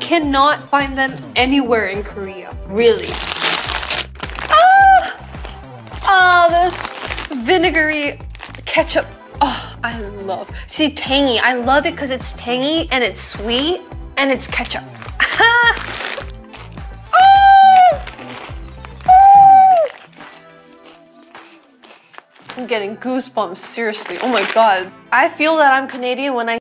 cannot find them anywhere in Korea. Really. Ah! Oh, this vinegary ketchup. Oh, I love. See, tangy. I love it because it's tangy and it's sweet and it's ketchup. Ah! I'm getting goosebumps, seriously. Oh my god. I feel that I'm Canadian when I